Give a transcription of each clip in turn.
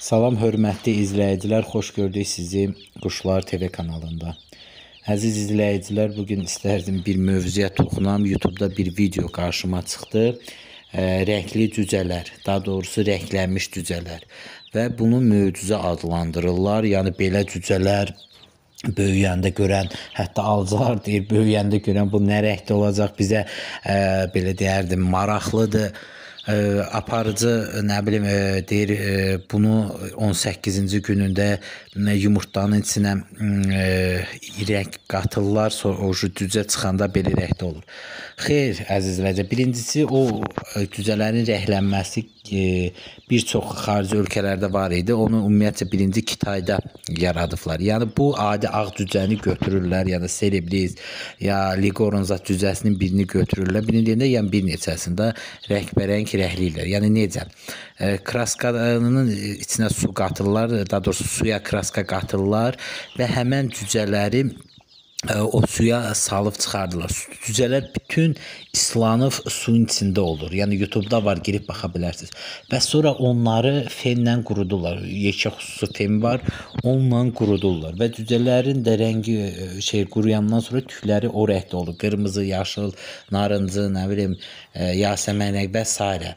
Salam hörmətli izləyicilər, xoş gördük sizi Quşlar TV kanalında. Əziz izləyicilər, bu gün istərdim bir mövzuya toxunam. YouTube-da bir video qarşıma çıxdı. E, rəngli cücələr, daha doğrusu rənglənmiş cücələr və bunu möcüzə adlandırırlar. Yəni belə cücələr böyüyəndə görən, hətta alıcılar deyir, böyüyəndə görən bu nə rəngdə olacaq bizə e, belə deyərdim, maraqlıdır aparıcı nə bilim e, deyir e, bunu 18-ci günündə e, yumurtanın içinə e, rəng qatırlar, sonra o cücə çıxanda belə rəngdə olur. Xeyr, əzizlərcə, birincisi o cücələrin rənglənməsi e, bir çox xarici ölkələrdə var idi. Onu ümumiyyətcə birinci Kitayda yaradıblar. Yəni bu adi ağ cücəni götürürlər, yəni Celebris ya Ligoronza cücəsinin birini götürürlər. Birini deyəndə yəni bir neçəsində rəngbərəng rəngləyirlər. Yəni necə? E, kraskanın içinə su qatırlar, daha doğrusu suya kraska qatırlar və həmən cücələri o suya salıb çıxardılar. Cücələr bütün islanıb suyun içində olur. Yəni YouTube-da var, girib baxa bilərsiniz. Və sonra onları fenlə qurudurlar. Yekə xüsusi fen var, onunla qurudurlar və cücələrin də rəngi şey quruyandan sonra tükləri o rəngdə olur. Qırmızı, yaşıl, narıncı, nə bilim, yasəmənək və s.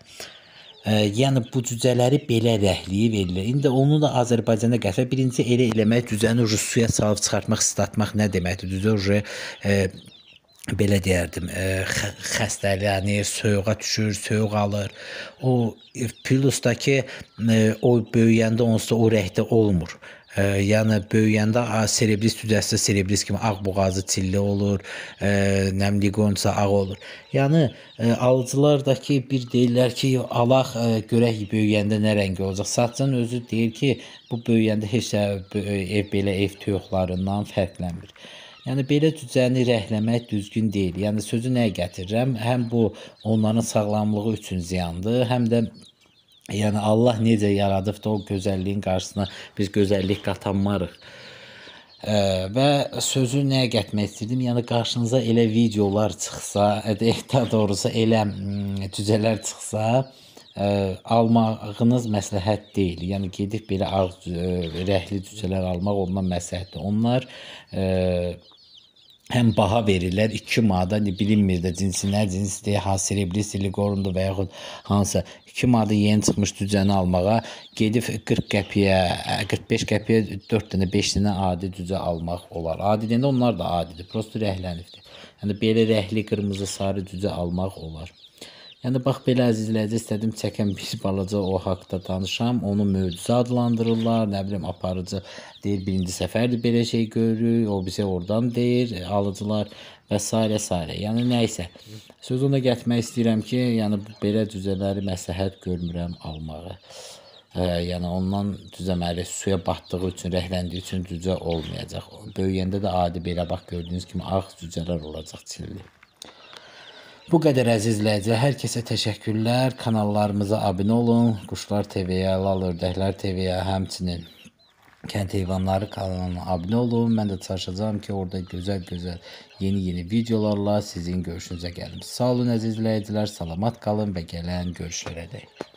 Yəni bu cücələri belə rəhləyib verirlər. İndi onu da Azərbaycanda qəfə birinci elə eləmək cücəni suya salıb çıxartmaq, islatmaq nə deməkdir? Cücə e, belə deyərdim, e, xəstələnir, soyuğa düşür, soyuq alır. O plusdakı e, o böyüyəndə onsuz o rəngdə olmur. Yəni böyüyəndə serebris cücəsi serebris kimi ağ boğazı çilli olur, nəmli qonça ağ olur. Yəni alıcılardakı bir deyirlər ki, alaq görək böyüyəndə nə rəng olacaq. Satıcının özü deyir ki, bu böyüyəndə heç ev belə ev toyuqlarından fərqlənmir. Yəni belə cücəni rəhləmək düzgün deyil. Yəni sözü nəyə gətirirəm? Həm bu onların sağlamlığı üçün ziyandır, həm də Yəni Allah necə yaradıbdı o gözəlliyin qarşısına biz gözəllik qatanmarıq. Ə, və sözü nəyə gətirmək istədim? Yəni qarşınıza elə videolar çıxsa, daha doğrusu elə cücələr çıxsa, ə, almağınız məsləhət deyil. Yəni gedib belə ağ rəhli cücələr almaq ondan məsləhətdir. Onlar ə, həm baha 2 manata indi bilinmir də cinsi nə cinsdir, ha serebris siligorundur və yaxud hansı 2 manata yeni çıxmış cücəni almağa gedib 40 qəpiyə, 45 qəpiyə 4 dənə, 5 dənə adi cücə almaq olar. Adi deyəndə onlar da adidir, prosto rəhlənibdir. Yəni belə rəhli qırmızı, sarı cücə almaq olar. Yəni bax belə əzizlərcə istədim çəkən bir balaca o haqqda danışam. Onu möcüzə adlandırırlar. Nə bilim aparıcı deyir birinci səfərdir belə şey görürük. O bizə oradan deyir alıcılar və s. s. Yəni nə isə. Söz ona gətirmək istəyirəm ki, yəni belə cüzələri məsləhət görmürəm almağı. Hə, yəni ondan düzəməli suya batdığı üçün, rəhləndiyi üçün cücə olmayacaq. Böyüyəndə də adi belə bax gördüyünüz kimi ağ cücələr olacaq çilli. Bu qədər əziz izləyicilər, hər kəsə təşəkkürlər. Kanallarımıza abunə olun. Quşlar TV-yə, Lal Ördəklər TV-yə, həmçinin Kənd heyvanları kanalına abunə olun. Mən də çalışacağam ki, orada gözəl-gözəl yeni-yeni videolarla sizin görüşünüzə gəlim. Sağ olun əziz izləyicilər, salamat qalın və gələn görüşlərə dək.